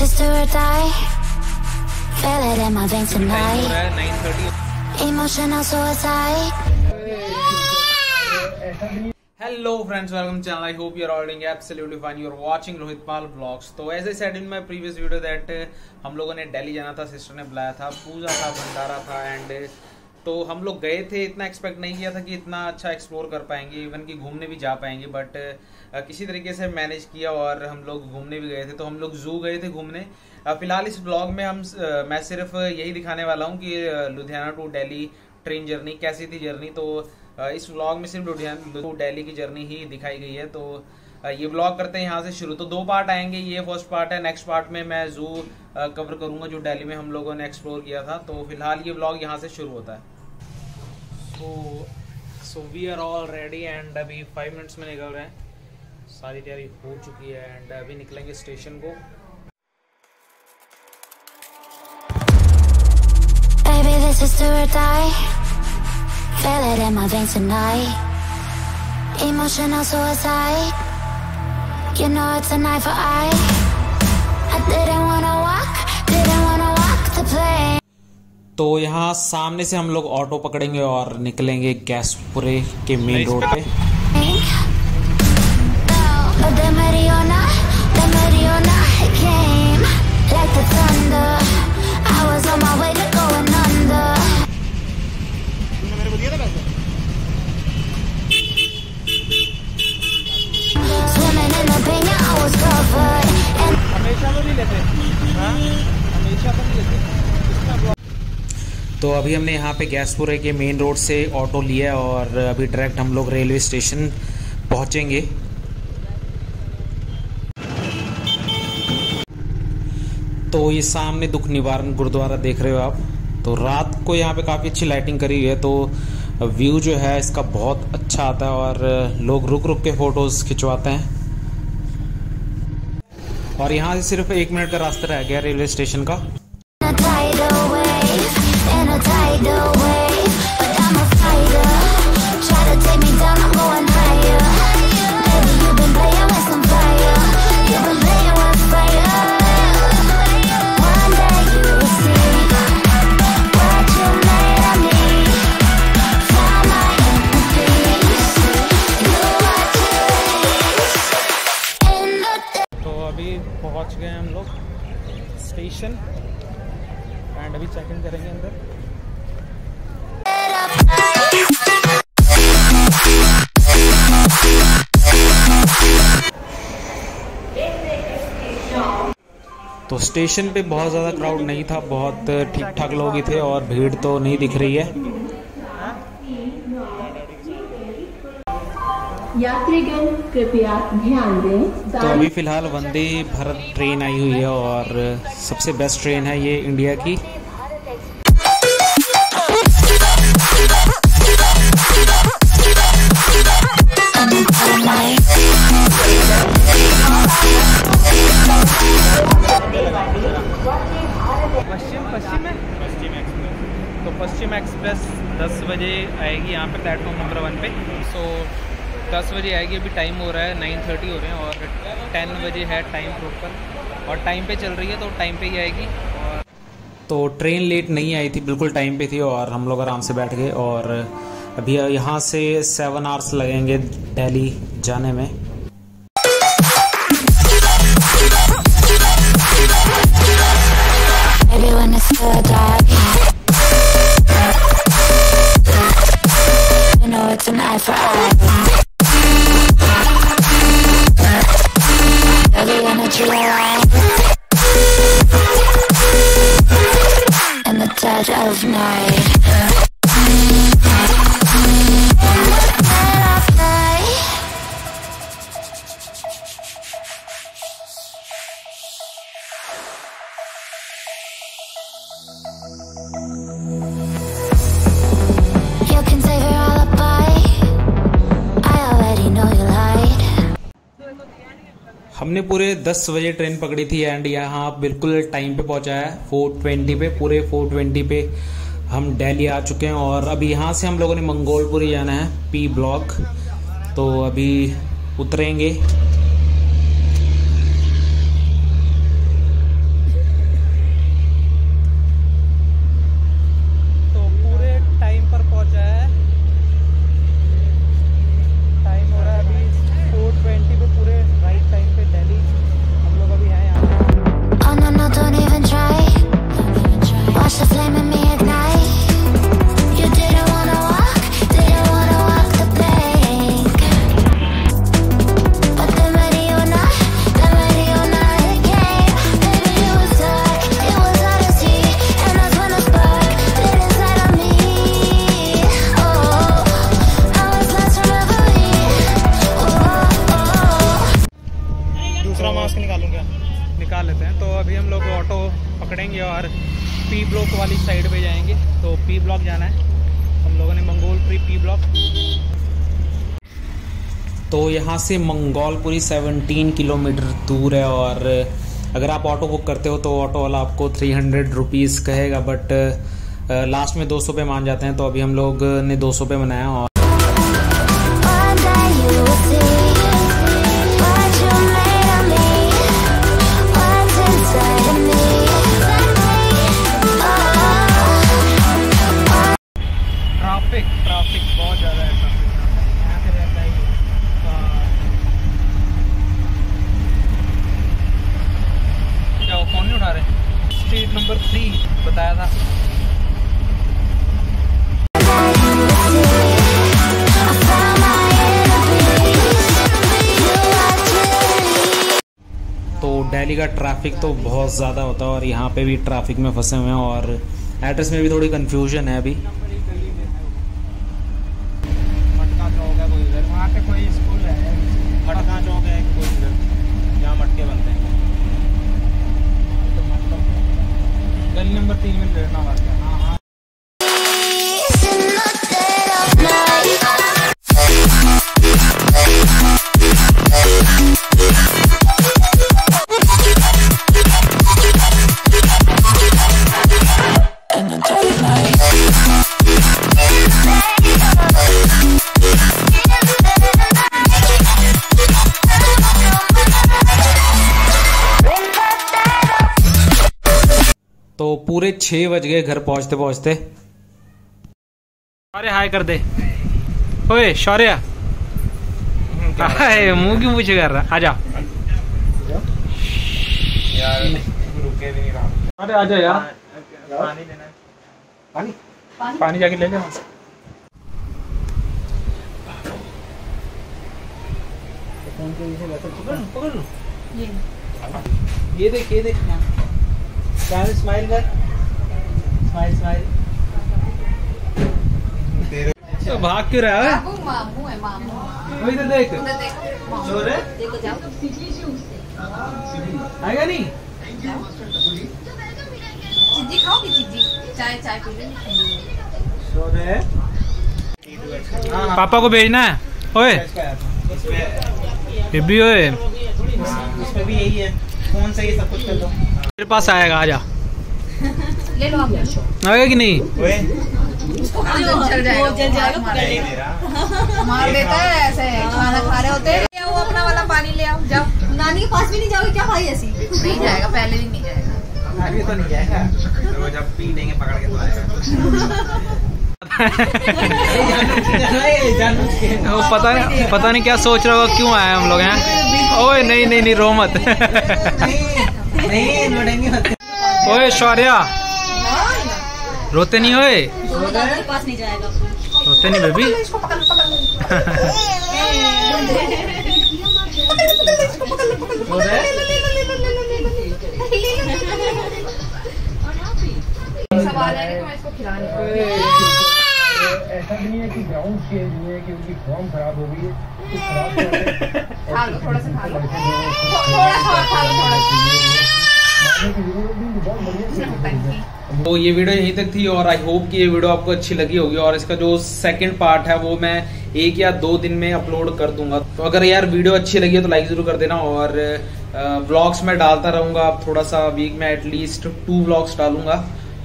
do or die. Feel it in my veins tonight. Emotional suicide. Hello friends welcome channel I hope you are all doing absolutely fine you are watching Rohit Pal vlogs तो as I said in my previous video that हम लोगों ने दिल्ली जाना था sister ने बुलाया था पूजा था भंडारा था एंड तो हम लोग गए थे, इतना एक्सपेक्ट नहीं किया था कि इतना अच्छा एक्सप्लोर कर पाएँगे इवन कि घूमने भी जा पाएँगे बट किसी तरीके से मैनेज किया और हम लोग घूमने भी गए थे। तो हम लोग जू गए थे घूमने। फ़िलहाल इस ब्लॉग में हम मैं सिर्फ़ यही दिखाने वाला हूँ कि Ludhiana to Delhi train journey कैसी थी जर्नी तो इस ब्लॉग में सिर्फ़ लुधियाना टू डेली की जर्नी ही दिखाई गई है। तो ये ब्लॉग करते हैं यहाँ से शुरू। तो दो पार्ट आएँगे। ये फ़र्स्ट पार्ट है। नेक्स्ट पार्ट में मैं जू कवर करूँगा जो दिल्ली में हम लोगों ने एक्सप्लोर किया था। तो फ़िलहाल ये व्लॉग यहाँ से शुरू होता है। तो so we are all ready and अभी फाइव मिनट्स में निकल रहे हैं। सारी तैयारी हो चुकी है एंड अभी निकलेंगे स्टेशन को। Baby, this is do or die. Feel it in my veins tonight. Emotional suicide. You know it's a knife for eye. I didn't wanna walk, didn't wanna walk the plane. तो यहाँ सामने से हम लोग auto पकड़ेंगे और निकलेंगे गैसपुरे के मेन रोड पे the Mariona, the Mariona came like the thunder. अभी हमने यहाँ पे गैसपुरे के मेन रोड से ऑटो लिया और अभी डायरेक्ट हम लोग रेलवे स्टेशन पहुँचेंगे। तो ये सामने दुख निवारण गुरुद्वारा देख रहे हो आप। तो रात को यहाँ पे काफ़ी अच्छी लाइटिंग करी हुई है तो व्यू जो है इसका बहुत अच्छा आता है और लोग रुक रुक के फ़ोटोज़ खिंचवाते हैं। और यहाँ से सिर्फ़ एक मिनट का रास्ता रह गया रेलवे स्टेशन का। अभी चेक इन करेंगे अंदर। तो स्टेशन पे बहुत ज़्यादा क्राउड नहीं था बहुत ठीक ठाक लोग ही थे और भीड़ तो नहीं दिख रही है। यात्रीगण कृपया ध्यान दें। तो अभी फ़िलहाल वंदे भारत ट्रेन आई हुई है और सबसे बेस्ट ट्रेन है ये इंडिया की। एक्सप्रेस 10 बजे आएगी यहाँ पे प्लेटफॉर्म नंबर वन पे। सो 10 बजे आएगी अभी टाइम हो रहा है 9:30 हो रहे हैं और 10 बजे है टाइम प्रॉपर और टाइम पे चल रही है तो टाइम पे ही आएगी और तो ट्रेन लेट नहीं आई थी बिल्कुल टाइम पे थी और हम लोग आराम से बैठ गए और अभी यहाँ से सेवन आवर्स लगेंगे दिल्ली जाने में। When it's still dark. हमने पूरे 10 बजे ट्रेन पकड़ी थी एंड यहाँ बिल्कुल टाइम पे पहुँचा है। 420 पे, पूरे 420 पे हम दिल्ली आ चुके हैं और अभी यहाँ से हम लोगों ने मंगोलपुरी जाना है पी ब्लॉक तो अभी उतरेंगे। पकड़ेंगे और पी ब्लॉक वाली साइड पे जाएँगे। तो पी ब्लॉक जाना है। हम लोगों ने मंगोलपुरी पी ब्लॉक तो यहाँ से मंगोलपुरी 17 किलोमीटर दूर है और अगर आप ऑटो बुक करते हो तो ऑटो वाला आपको थ्री हंड्रेड कहेगा बट लास्ट में दो सौ रुपये मान जाते हैं तो अभी हम लोग ने दो सौ रुपये बनाया और दिल्ली का ट्रैफ़िक तो बहुत ज़्यादा होता है और यहाँ पे भी ट्रैफ़िक में फंसे हुए हैं और एड्रेस में भी थोड़ी कन्फ्यूज़न है अभी। तो पूरे छः बज गए घर पहुँचते पहुँचते। शौर्य हाय कर दे। ओए शौर्य। हाय मुँह क्यों पूछे कर रहा? आजा। यार रुके भी नहीं रहा अरे आजा यार। पानी। लेना है पानी पानी जाके ले ले वहाँ से। ये देख ये देख। स्माइल स्माइल कर स्माइल स्माइल तो भाग क्यों रहा है? मामू है मामू। वही तो देख। उधर देखो है? देखो जाओ। आएगा नहीं? चिज्जी खाओगी चिज्जी? चाय चाय चोर है। पापा को भेजना है? ओए। ये भी ओए। उसमें भी यही है। फ़ोन से ही सब कुछ कर दो। मेरे पास आएगा आजा ले लो आप। आएगा कि नहीं? ओए। उसको चल जाएगा। वो जल जाएगा क्या ही दे रहा मार। देता है ऐसे। खाना खा रहे होते हैं। ले अपना वाला पानी ले आओ। जाओ। नानी के पास भी नहीं जाओगे क्या भाई ऐसी? नहीं जाएगा पहले भी नहीं जाएगा। आगे तो नहीं जाएगा। तो जब पी लेंगे पकड़ के तो आएगा। वो पता नहीं पता नहीं क्या सोच रहा होगा क्यों आए हम लोग हैं? ओए नहीं नहीं नहीं रो मत नहीं ओए शौर्या। रोते नहीं ओए जाएगा रोते नहीं बेबी? सवाल है कि मैं इसको खिलाने ऐसा नहीं है कि ग्राउंड चेंज हुए हैं कि उनकी फॉर्म खराब हो गई है। तो खा लो थोड़ा सा खा लो। थोड़ा सा खा लो थोड़ा। सा मारने की ज़रूरत नहीं बहुत बढ़िया से टंकी तो ये वीडियो यहीं तक थी और आई होप कि ये वीडियो आपको अच्छी लगी होगी और इसका जो सेकंड पार्ट है वो मैं एक या दो दिन में अपलोड कर दूँगा। तो अगर यार वीडियो अच्छी लगी है तो लाइक ज़रूर कर देना और ब्लॉग्स में डालता रहूँगा। थोड़ा सा वीक में एटलीस्ट टू ब्लॉग्स डालूँगा।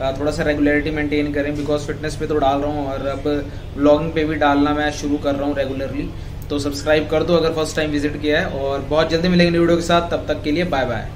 थोड़ा सा रेगुलरिटी मेंटेन करें बिकॉज़ फिटनेस पे तो डाल रहा हूँ, और अब ब्लॉगिंग पे भी डालना मैं शुरू कर रहा हूँ रेगुलरली तो सब्सक्राइब कर दो अगर फ़र्स्ट टाइम विज़िट किया है, और बहुत जल्दी मिलेंगे वीडियो के साथ, तब तक के लिए बाय बाय